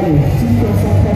还有新歌刷